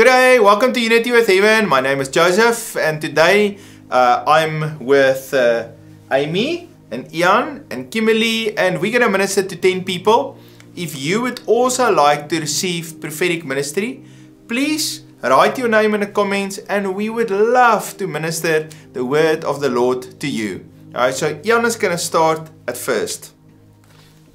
Good day, welcome to Unity with Heaven. My name is Joseph, and today uh, I'm with uh, Amy and Ian and Kimberly, and we're going to minister to 10 people. If you would also like to receive prophetic ministry, please write your name in the comments, and we would love to minister the word of the Lord to you. Alright, so Ian is going to start at first.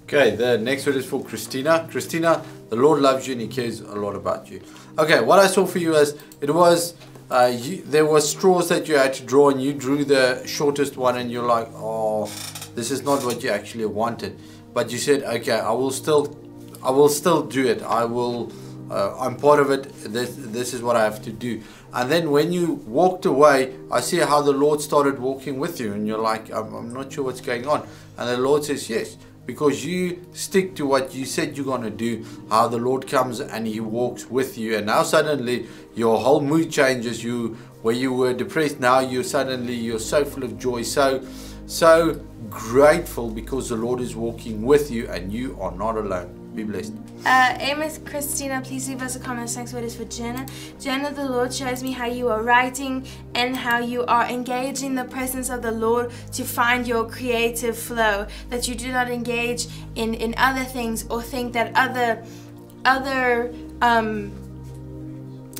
Okay, the next word is for Christina. Christina, the Lord loves you and He cares a lot about you. Okay, what I saw for you is it was uh, you, there were straws that you had to draw, and you drew the shortest one, and you're like, oh, this is not what you actually wanted. But you said, okay, I will still, I will still do it. I will. Uh, I'm part of it. This this is what I have to do. And then when you walked away, I see how the Lord started walking with you, and you're like, I'm, I'm not sure what's going on. And the Lord says, yes, because you stick to what you said you're going to do how the lord comes and he walks with you. And now suddenly your whole mood changes. You where you were depressed now you suddenly you're so full of joy so so grateful because the lord is walking with you and you are not alone be blessed. Uh, Amos, Christina, please leave us a comment. Next word is for Jenna. Jenna, the Lord shows me how you are writing and how you are engaging the presence of the Lord to find your creative flow. That you do not engage in, in other things or think that other other um,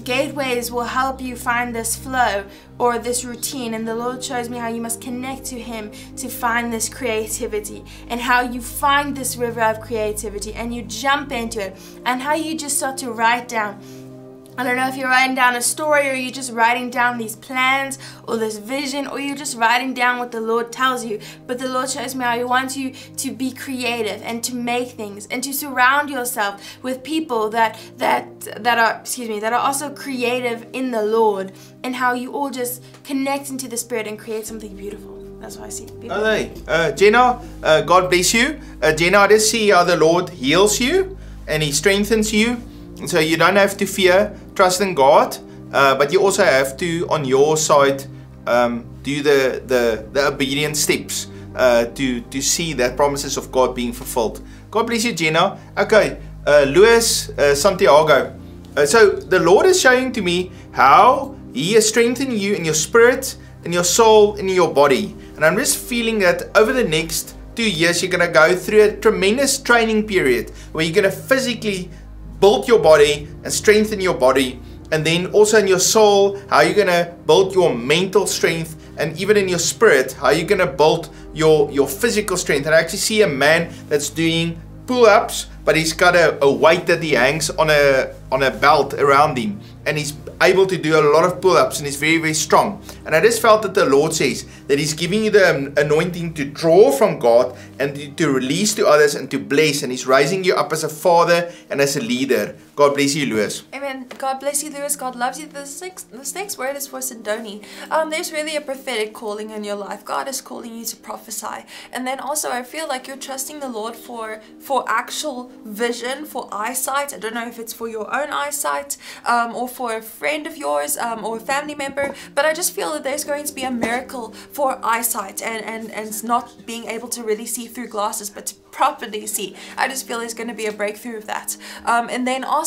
gateways will help you find this flow or this routine. And the Lord shows me how you must connect to him to find this creativity and how you find this river of creativity and you jump into it and how you just start to write down I don't know if you're writing down a story or you're just writing down these plans or this vision or you're just writing down what the Lord tells you. But the Lord shows me how He wants you to be creative and to make things and to surround yourself with people that that that are excuse me that are also creative in the Lord and how you all just connect into the Spirit and create something beautiful. That's what I see. Uh, Jenna, uh, God bless you. Uh, Jenna, I just see how the Lord heals you and He strengthens you. And so you don't have to fear trust in God, uh, but you also have to, on your side, um, do the, the, the obedient steps uh, to, to see that promises of God being fulfilled. God bless you, Jenna. Okay, uh, Luis uh, Santiago. Uh, so the Lord is showing to me how He has strengthened you in your spirit, in your soul, in your body. And I'm just feeling that over the next two years, you're going to go through a tremendous training period where you're going to physically build your body and strengthen your body and then also in your soul how you're to build your mental strength and even in your spirit how you're to build your your physical strength. And i actually see a man that's doing pull-ups but he's got a, a weight that he hangs on a on a belt around him and he's able to do a lot of pull-ups and is very very strong. And i just felt that the lord says that he's giving you the um, anointing to draw from god and to release to others and to bless and he's raising you up as a father and as a leader god bless you lewis amen. God bless you lewis god loves you. This next, this next word is for Sindoni. um there's really a prophetic calling in your life. God is calling you to prophesy. And then also i feel like you're trusting the lord for for actual vision for eyesight. I don't know if it's for your own eyesight um, or for a friend of yours um, or a family member, but I just feel that there's going to be a miracle for eyesight and, and, and not being able to really see through glasses, but to properly see. I just feel there's going to be a breakthrough of that. Um, and then also,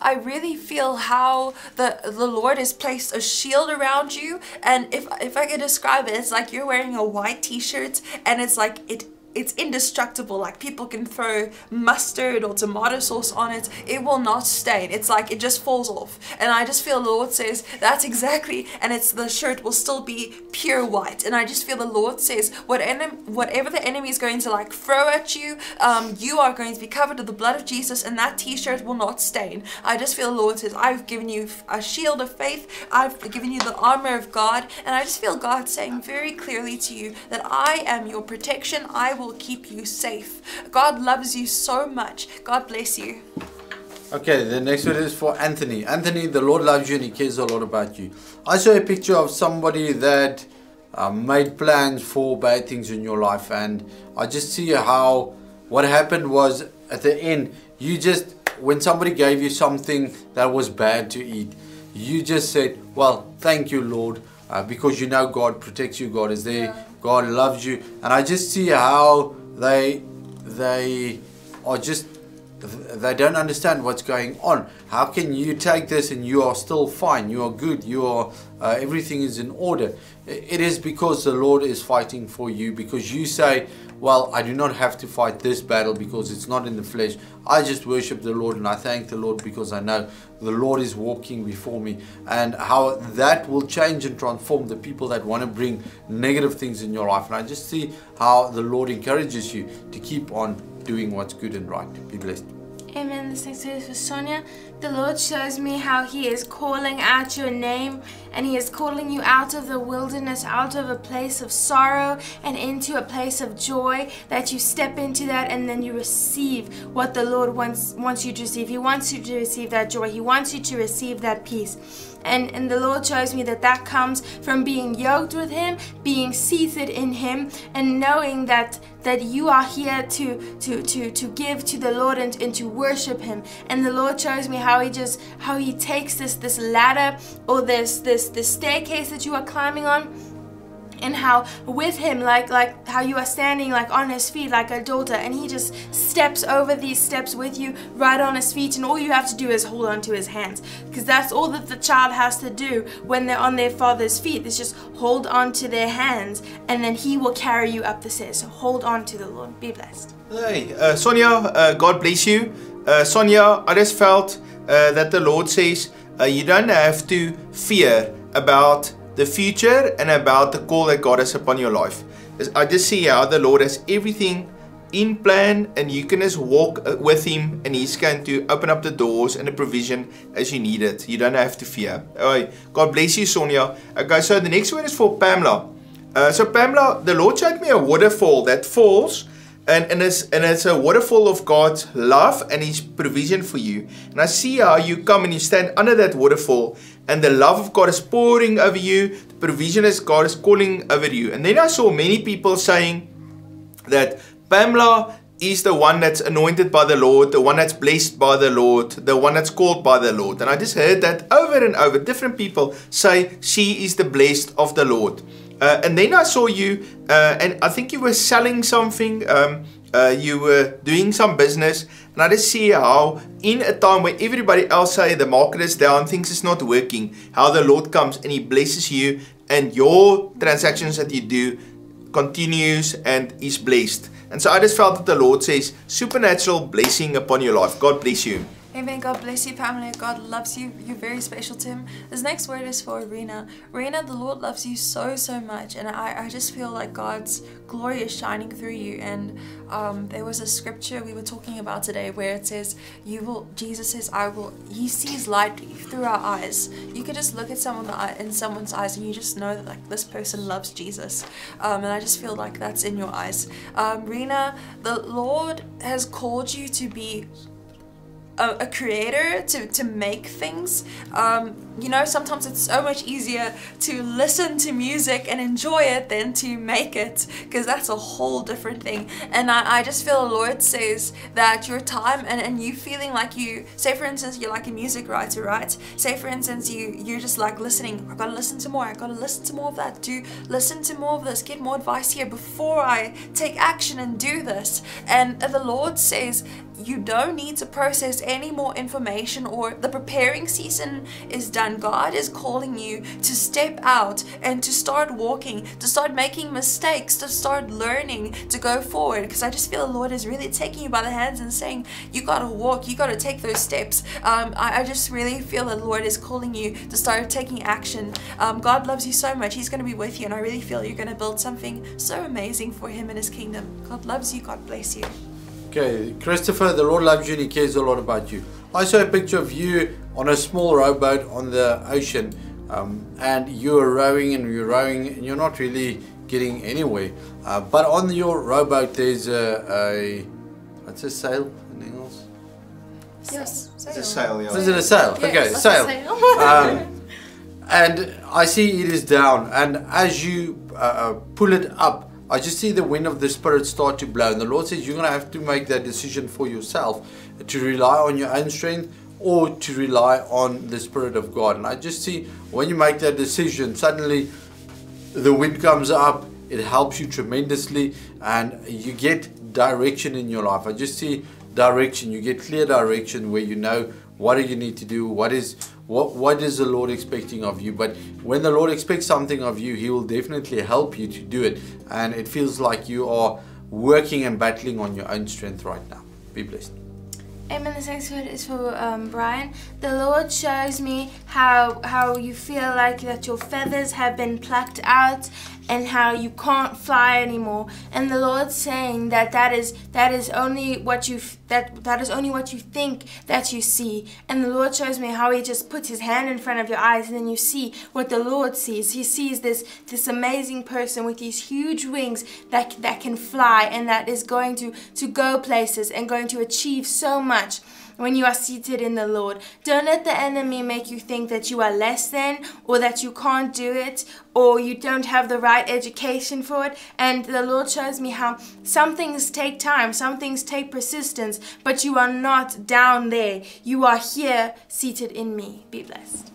I really feel how the, the Lord has placed a shield around you. And if, if I could describe it, it's like you're wearing a white t-shirt and it's like it it's indestructible. Like people can throw mustard or tomato sauce on it. It will not stain. It's like it just falls off. And I just feel the Lord says that's exactly and it's the shirt will still be pure white. And I just feel the Lord says whatever whatever the enemy is going to like throw at you um, you are going to be covered with the blood of Jesus and that t-shirt will not stain. I just feel the Lord says I've given you a shield of faith. I've given you the armor of God. And I just feel God saying very clearly to you that I am your protection. I will will keep you safe. God loves you so much. God bless you. Okay, the next one is for Anthony. Anthony, the Lord loves you and He cares a lot about you. I saw a picture of somebody that uh, made plans for bad things in your life, and I just see how what happened was at the end, you just, when somebody gave you something that was bad to eat, you just said, Well, thank you, Lord, uh, because you know God protects you, God is there. Yeah God loves you. And I just see how they they are just they don't understand what's going on. How can you take this and you are still fine? You are good. You are uh, everything is in order. It is because the Lord is fighting for you. Because you say, "Well, I do not have to fight this battle because it's not in the flesh. I just worship the Lord and I thank the Lord because I know the Lord is walking before me." And how that will change and transform the people that want to bring negative things in your life. And I just see how the Lord encourages you to keep on doing what's good and right. Be blessed. Amen. This next is for Sonia. The Lord shows me how He is calling out your name and He is calling you out of the wilderness, out of a place of sorrow and into a place of joy. That you step into that and then you receive what the Lord wants wants you to receive. He wants you to receive that joy. He wants you to receive that peace. And, and the Lord shows me that that comes from being yoked with Him, being seated in Him, and knowing that that you are here to to to to give to the Lord and, and to worship Him. And the Lord shows me how He just how He takes this this ladder or this this this staircase that you are climbing on and how with him like like how you are standing like on his feet like a daughter and he just steps over these steps with you right on his feet and all you have to do is hold on to his hands. Because that's all that the child has to do when they're on their father's feet is just hold on to their hands and then he will carry you up the stairs. So hold on to the lord. Be blessed. Hey, uh, Sonia, uh, God bless you. Uh, Sonia, I just felt uh, that the Lord says uh, you don't have to fear about the future and about the call that God has upon your life. I just see how the Lord has everything in plan and you can just walk uh, with Him and He's going to open up the doors and the provision as you need it. You don't have to fear. Alright, God bless you, Sonia. Okay, so the next one is for Pamela. Uh, so Pamela, the Lord showed me a waterfall that falls and, and it's and it's a waterfall of God's love and His provision for you. And I see how you come and you stand under that waterfall, and the love of God is pouring over you. The provision is God is calling over you. And then I saw many people saying that Pamela is the one that's anointed by the Lord, the one that's blessed by the Lord, the one that's called by the Lord. And I just heard that over and over. Different people say she is the blessed of the Lord. Uh, and then I saw you, uh, and I think you were selling something. Um, uh, you were doing some business, and I just see how, in a time where everybody else say the market is down, things is not working, how the Lord comes and He blesses you, and your transactions that you do continues and is blessed. And so I just felt that the Lord says supernatural blessing upon your life. God bless you. Amen. God bless you, Pamela. God loves you. You're very special to Him. This next word is for Rena. Rena, the Lord loves you so, so much. And I, I just feel like God's glory is shining through you. And um, there was a scripture we were talking about today where it says, You will, Jesus says, I will, He sees light through our eyes. You could just look at someone in someone's eyes and you just know that like this person loves Jesus. Um, and I just feel like that's in your eyes. Um, Rena, the Lord has called you to be a, a creator to, to make things um, you know sometimes it's so much easier to listen to music and enjoy it than to make it because that's a whole different thing. And I, I just feel the Lord says that your time and, and you feeling like you say for instance you're like a music writer right? Say for instance you you're just like listening I gotta listen to more I gotta listen to more of that do listen to more of this get more advice here before I take action and do this. And the Lord says you don't need to process any more information or the preparing season is done. God is calling you to step out and to start walking, to start making mistakes, to start learning, to go forward. Because I just feel the Lord is really taking you by the hands and saying, You gotta walk, you gotta take those steps. Um, I, I, just really feel the Lord is calling you to start taking action. Um, God loves you so much, He's gonna be with you, and I really feel you're gonna build something so amazing for Him and His kingdom. God loves you, God bless you. Okay, Christopher, the Lord loves you and He cares a lot about you. I saw a picture of you on a small rowboat on the ocean, um, and you're rowing and you're rowing, and you're not really getting anywhere. Uh, but on your rowboat, there's a, a what's a sail in English? Yes, It's a sail, yeah. Is it a sail? Yes, okay, that's a sail. sail. um, and I see it is down, and as you uh, uh, pull it up, I just see the wind of the Spirit start to blow. And the Lord says you're going to have to make that decision for yourself to rely on your own strength or to rely on the Spirit of God. And I just see when you make that decision, suddenly the wind comes up, it helps you tremendously, and you get direction in your life. I just see direction. You get clear direction where you know what do you need to do, what is what what is the Lord expecting of you. But when the Lord expects something of you, He will definitely help you to do it. And it feels like you are working and battling on your own strength right now. Be blessed. Amen. The next word is for um, Brian. The Lord shows me how how you feel like that your feathers have been plucked out and how you can't fly anymore. And the Lord's saying that that is that is only what you that that is only what you think that you see. And the Lord shows me how He just puts His hand in front of your eyes, and then you see what the Lord sees. He sees this this amazing person with these huge wings that that can fly and that is going to to go places and going to achieve so much when you are seated in the Lord. Don't let the enemy make you think that you are less than or that you can't do it or you don't have the right education for it. And the Lord shows me how some things take time, some things take persistence, but you are not down there. You are here seated in me. Be blessed.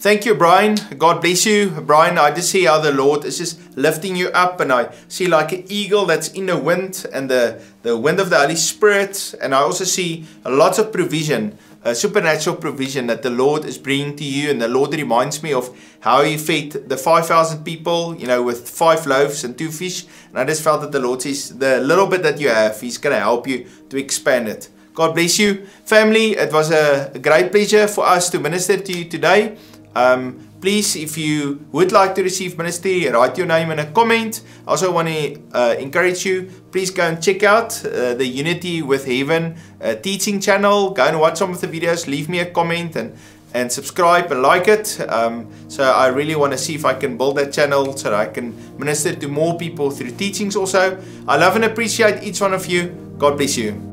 Thank you, Brian. God bless you. Brian, I just see how the Lord is just lifting you up, and I see like an eagle that's in the wind and the, the wind of the Holy Spirit. And I also see a lot of provision, a supernatural provision that the Lord is bringing to you. And the Lord reminds me of how He fed the 5,000 people, you know, with five loaves and two fish. And I just felt that the Lord says, the little bit that you have, He's going to help you to expand it. God bless you. Family, it was a great pleasure for us to minister to you today. Um, please, if you would like to receive ministry, write your name in a comment. I also want to uh, encourage you, please go and check out uh, the Unity with Heaven uh, teaching channel. Go and watch some of the videos, leave me a comment and, and subscribe and like it. Um, so I really want to see if I can build that channel so that I can minister to more people through teachings also. I love and appreciate each one of you. God bless you.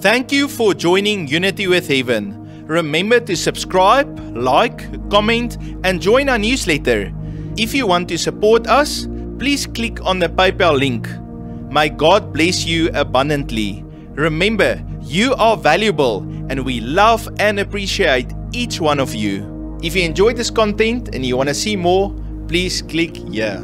Thank you for joining Unity with Heaven. Remember to subscribe, like, comment, and join our newsletter. If you want to support us, please click on the PayPal link. May God bless you abundantly. Remember, you are valuable and we love and appreciate each one of you. If you enjoyed this content and you want to see more, please click here.